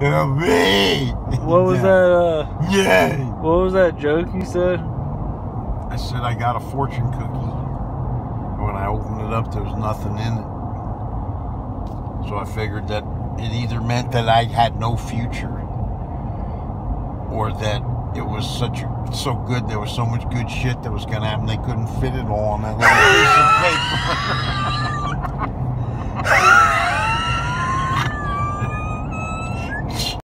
Me! What was Yeah. that? Uh, yeah. what was that joke you said? I said I got a fortune cookie. When I opened it up, there was nothing in it. So I figured that it either meant that I had no future, or that it was such so good. There was so much good shit that was gonna happen. They couldn't fit it all on that little piece of paper.